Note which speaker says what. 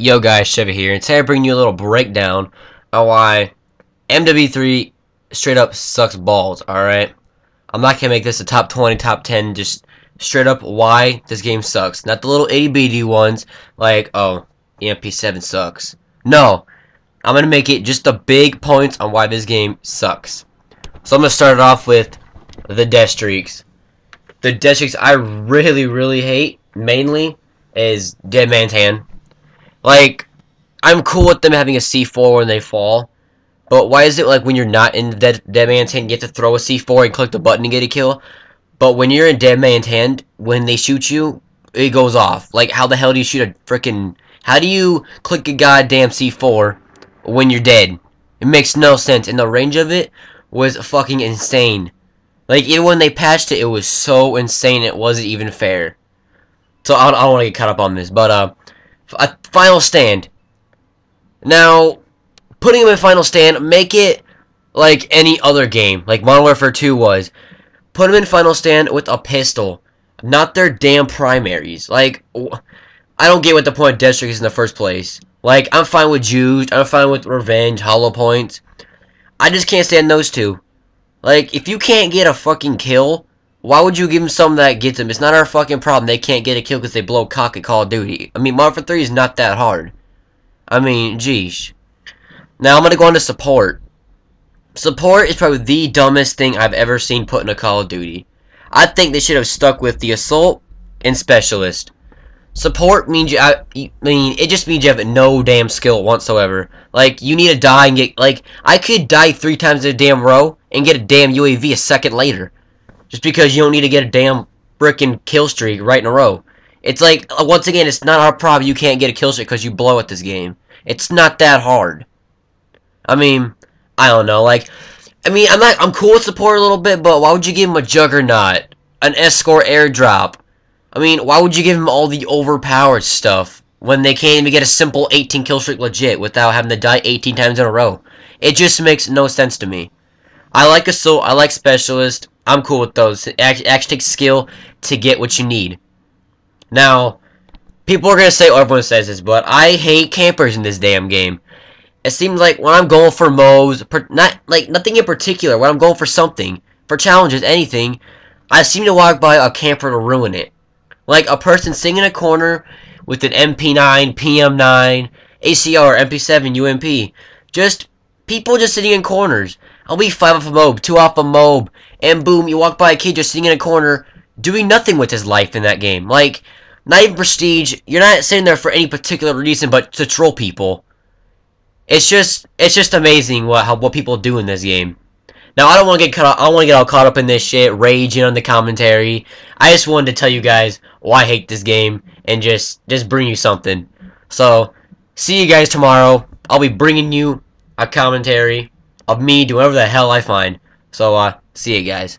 Speaker 1: Yo guys, Chevy here, and today I bring you a little breakdown on why MW3 straight up sucks balls, alright? I'm not gonna make this a top 20, top 10, just straight up why this game sucks. Not the little ABD ones, like, oh, EMP7 sucks. No, I'm gonna make it just the big points on why this game sucks. So I'm gonna start it off with the death streaks. The death streaks I really, really hate, mainly, is Dead Man's Hand. Like, I'm cool with them having a C4 when they fall, but why is it like when you're not in dead, dead man's hand, you have to throw a C4 and click the button to get a kill? But when you're in dead man's hand, when they shoot you, it goes off. Like, how the hell do you shoot a freaking... How do you click a goddamn C4 when you're dead? It makes no sense, and the range of it was fucking insane. Like, even when they patched it, it was so insane it wasn't even fair. So, I don't, I don't want to get caught up on this, but, uh a final stand. Now, putting him in final stand, make it like any other game, like Modern Warfare 2 was. Put him in final stand with a pistol, not their damn primaries. Like, I don't get what the point of death streak is in the first place. Like, I'm fine with Juiced, I'm fine with Revenge, Hollow Points. I just can't stand those two. Like, if you can't get a fucking kill, why would you give them something that gets them? It's not our fucking problem. They can't get a kill because they blow cock at Call of Duty. I mean, Modern Warfare 3 is not that hard. I mean, geez. Now, I'm going to go on to support. Support is probably the dumbest thing I've ever seen put in a Call of Duty. I think they should have stuck with the Assault and Specialist. Support means you, I, I mean, it just means you have no damn skill whatsoever. Like, you need to die and get, like, I could die three times in a damn row and get a damn UAV a second later. Just because you don't need to get a damn frickin' kill streak right in a row. It's like, uh, once again, it's not our problem you can't get a kill streak because you blow at this game. It's not that hard. I mean, I don't know, like, I mean, I'm not, I'm cool with support a little bit, but why would you give him a Juggernaut? An Escort airdrop? I mean, why would you give him all the overpowered stuff when they can't even get a simple 18 kill streak legit without having to die 18 times in a row? It just makes no sense to me. I like a Assault, I like Specialist, I'm cool with those. It actually, takes skill to get what you need. Now, people are going to say, or everyone says this, but I hate campers in this damn game. It seems like when I'm going for MOABs, not like nothing in particular, when I'm going for something, for challenges, anything, I seem to walk by a camper to ruin it. Like a person sitting in a corner with an MP9, PM9, ACR, MP7, UMP. Just people just sitting in corners. I'll be five off a MOAB, two off a MOAB, and boom, you walk by a kid just sitting in a corner doing nothing with his life in that game. Like, not even prestige. You're not sitting there for any particular reason but to troll people. It's just, it's just amazing what how what people do in this game. Now I don't want to get caught. I don't want to get all caught up in this shit, raging on the commentary. I just wanted to tell you guys why I hate this game and just just bring you something. So, see you guys tomorrow. I'll be bringing you a commentary of me doing whatever the hell I find. So, uh, see you guys.